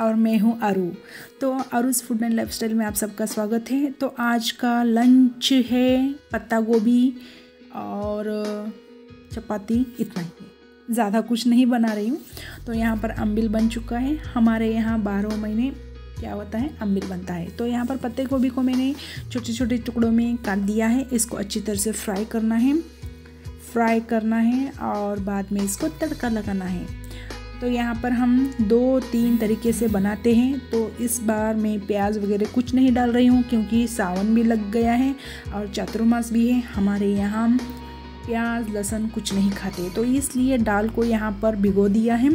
और मैं हूँ अरु। तो अरुज फ़ूड एंड लाइफस्टाइल में आप सबका स्वागत है। तो आज का लंच है पत्ता गोभी और चपाती, इतना ही। ज़्यादा कुछ नहीं बना रही हूँ। तो यहाँ पर अम्बिल बन चुका है। हमारे यहाँ बारह महीने क्या होता है? अम्बिल बनता है। तो यहाँ पर पत्ते गोभी को मैंने छोटे छोटे टुकड़ों में काट दिया है। इसको अच्छी तरह से फ्राई करना है। फ्राई करना है और बाद में इसको तड़का लगाना है। तो यहाँ पर हम दो तीन तरीके से बनाते हैं। तो इस बार मैं प्याज वगैरह कुछ नहीं डाल रही हूँ क्योंकि सावन भी लग गया है और चातुर्मास भी है। हमारे यहाँ प्याज, लहसुन कुछ नहीं खाते। तो इसलिए दाल को यहाँ पर भिगो दिया है।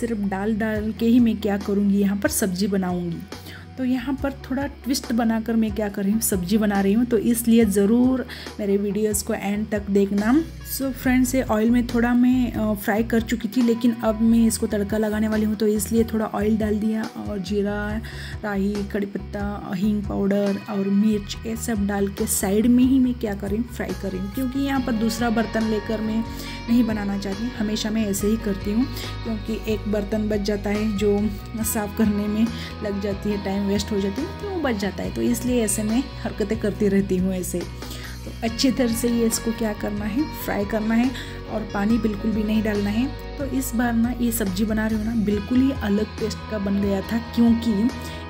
सिर्फ़ दाल डाल के ही मैं क्या करूँगी? यहाँ पर सब्ज़ी बनाऊँगी। तो यहाँ पर थोड़ा ट्विस्ट बनाकर मैं क्या कर रही हूँ? सब्ज़ी बना रही हूँ। तो इसलिए ज़रूर मेरे वीडियोस को एंड तक देखना। सो so फ्रेंड्स ये ऑयल में थोड़ा मैं फ्राई कर चुकी थी, लेकिन अब मैं इसको तड़का लगाने वाली हूँ तो इसलिए थोड़ा ऑयल डाल दिया और जीरा राही कड़ी पत्ता, हींग पाउडर और मिर्च, ये सब डाल के साइड में ही मैं क्या कर फ्राई कर क्योंकि यहाँ पर दूसरा बर्तन लेकर मैं नहीं बनाना चाहती, हमेशा मैं ऐसे ही करती हूँ, क्योंकि एक बर्तन बच जाता है जो साफ़ करने में लग जाती है टाइम वेस्ट हो जाती है तो वो बच जाता है। तो इसलिए ऐसे मैं हरकतें करती रहती हूँ ऐसे। तो अच्छी तरह से ये इसको क्या करना है फ्राई करना है और पानी बिल्कुल भी नहीं डालना है। तो इस बार ना ये सब्ज़ी बना रही हूँ ना, बिल्कुल ही अलग टेस्ट का बन गया था, क्योंकि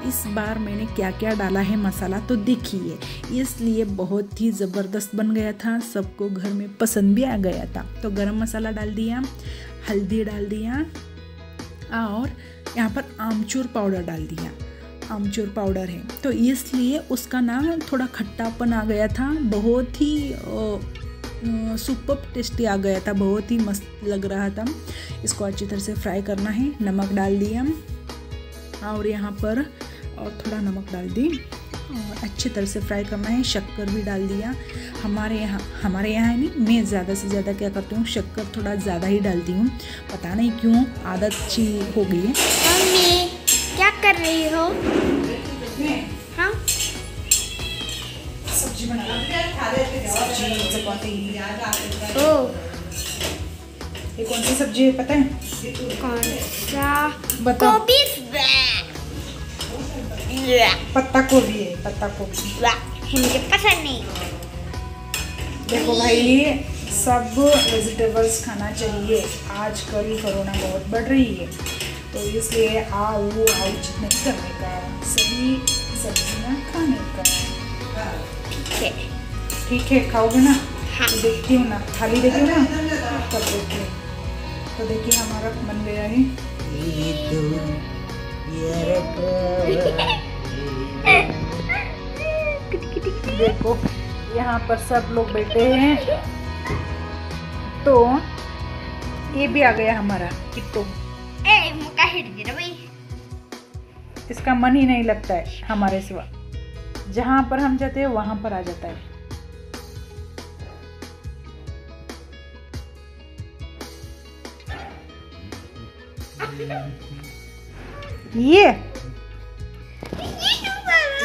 इस बार मैंने क्या क्या डाला है मसाला तो देखिए, इसलिए बहुत ही ज़बरदस्त बन गया था, सबको घर में पसंद भी आ गया था। तो गरम मसाला डाल दिया, हल्दी डाल दिया और यहाँ पर आमचूर पाउडर डाल दिया। आमचूर पाउडर है। तो इसलिए उसका ना थोड़ा खट्टापन आ गया था, बहुत ही सुपर टेस्टी आ गया था, बहुत ही मस्त लग रहा था। इसको अच्छी तरह से फ्राई करना है, नमक डाल दिया। और यहाँ पर और थोड़ा नमक डाल दी। और अच्छी तरह से फ्राई करना है, शक्कर भी डाल दिया। हमारे यहाँ हमारे यहाँ है नहीं, मैं ज़्यादा से ज़्यादा क्या करती हूँ, शक्कर थोड़ा ज़्यादा ही डालती हूँ। पता नहीं क्यों, आदत अच्छी हो गई है। कर रही हो? हाँ? सब्ज़ी ओ। ये कौन सी सब्ज़ी है पता है? कौन सा? बताओ। पत्ता गोभी है पत्ता गोभी। मुझे पसंद नहीं। देखो भाई सब वेजिटेबल्स खाना चाहिए। आजकल कोरोना बहुत बढ़ रही है। तो इसलिए आओ आउच नहीं करने का सभी सब्ज़ियाँ खाने का ठीक है ठीक है खाओगे ना? हाँ। तो देखती हूँ ना। थाली देखी ना? तब देखती हूँ। तो देखिए हमारा बन गया है। देखो यहाँ पर सब लोग बैठे हैं। तो ये भी आ गया हमारा किट्टू। हिट गया भाई इसका मन ही नहीं लगता है हमारे सिवा जहाँ पर हम जाते हैं वहाँ पर आ जाता है ये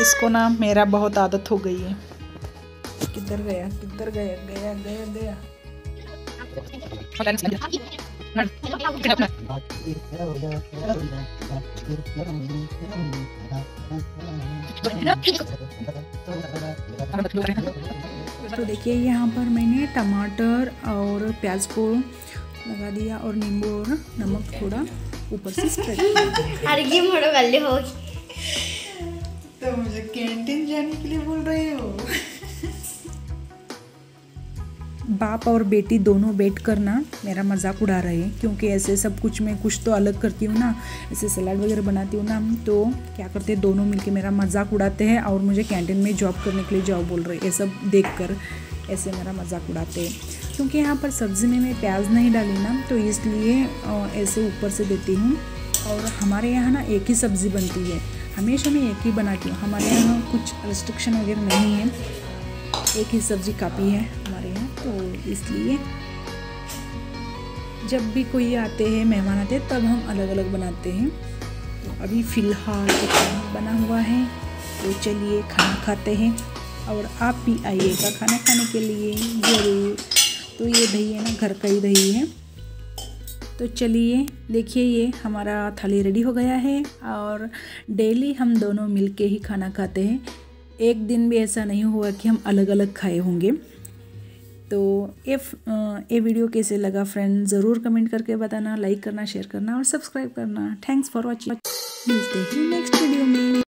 इसको ना मेरा बहुत आदत हो गई है किधर गया किधर गया गया गया गया तो देखिए यहाँ पर मैंने टमाटर और प्याज को लगा दिया और नींबू और नमक थोड़ा ऊपर से स्प्रेड अड़गी मोड़ो वाले हो। तो मुझे कैंटीन जाने के लिए बोल रहे हो? बाप और बेटी दोनों बैठ कर ना मेरा मज़ाक उड़ा रहे हैं, क्योंकि ऐसे सब कुछ मैं कुछ तो अलग करती हूँ ना, ऐसे सलाद वगैरह बनाती हूँ ना तो क्या करते हैं, दोनों मिलके मेरा मज़ाक उड़ाते हैं और मुझे कैंटीन में जॉब करने के लिए जाओ बोल रहे ये सब देख कर ऐसे मेरा मज़ाक उड़ाते हैं। क्योंकि यहाँ पर सब्ज़ी में मैं प्याज नहीं डाली ना तो इसलिए ऐसे ऊपर से देती हूँ और हमारे यहाँ ना एक ही सब्ज़ी बनती है। हमेशा मैं एक ही बनाती हूँ, हमारे यहाँ कुछ रिस्ट्रिक्शन वगैरह नहीं है। एक ही सब्ज़ी काफ़ी है। तो इसलिए जब भी कोई आते हैं, मेहमान आते हैं, तब हम अलग अलग बनाते हैं। तो अभी फ़िलहाल तो खाना बना हुआ है तो चलिए खाना खाते हैं। और आप भी आइएगा खाना खाने के लिए, ज़रूर। तो ये दही है ना, घर का ही दही है। तो चलिए, देखिए ये हमारा थाली रेडी हो गया है और डेली हम दोनों मिलके ही खाना खाते हैं। एक दिन भी ऐसा नहीं हुआ कि हम अलग अलग खाए होंगे। तो ये ये वीडियो कैसे लगा फ्रेंड ज़रूर कमेंट करके बताना लाइक करना शेयर करना और सब्सक्राइब करना. थैंक्स फॉर वॉचिंग मिलते हैं नेक्स्ट वीडियो